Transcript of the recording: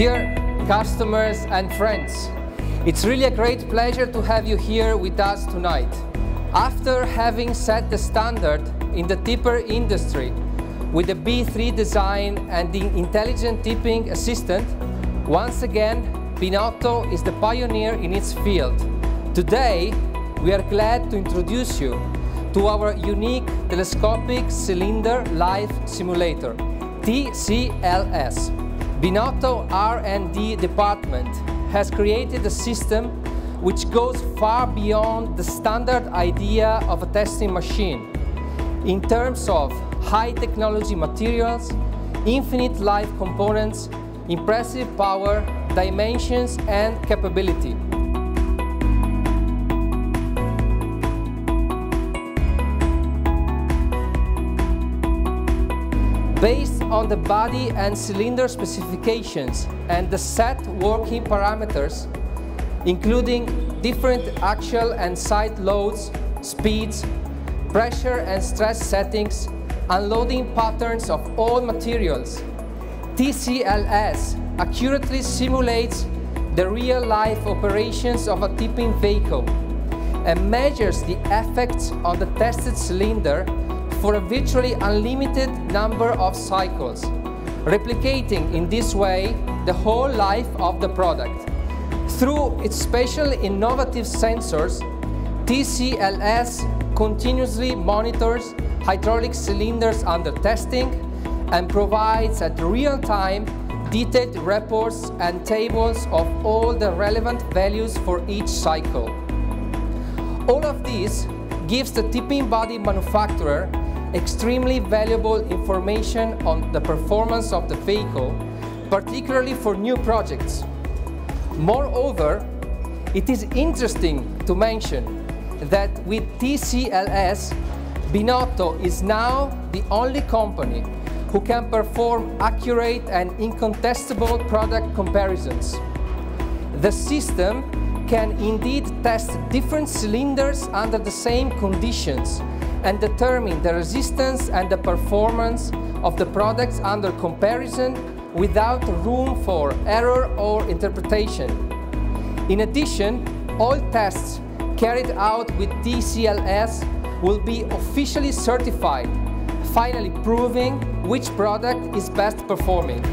customers and friends. It's really a great pleasure to have you here with us tonight. After having set the standard in the tipper industry with the B3 design and the intelligent tipping assistant, once again, Binotto is the pioneer in its field. Today, we are glad to introduce you to our unique telescopic cylinder life simulator, TCLS. Binotto R&D department has created a system which goes far beyond the standard idea of a testing machine in terms of high technology materials, infinite life components, impressive power, dimensions and capability. Based on the body and cylinder specifications and the set working parameters, including different axial and side loads, speeds, pressure and stress settings, unloading patterns of all materials, TCLS accurately simulates the real-life operations of a tipping vehicle and measures the effects on the tested cylinder for a virtually unlimited number of cycles, replicating in this way the whole life of the product. Through its special innovative sensors, TCLS continuously monitors hydraulic cylinders under testing and provides at real-time detailed reports and tables of all the relevant values for each cycle. All of this gives the tipping body manufacturer extremely valuable information on the performance of the vehicle, particularly for new projects. Moreover, it is interesting to mention that with TCLS, Binotto is now the only company who can perform accurate and incontestable product comparisons. The system can indeed test different cylinders under the same conditions and determine the resistance and the performance of the products under comparison without room for error or interpretation. In addition, all tests carried out with TCLS will be officially certified, finally proving which product is best performing.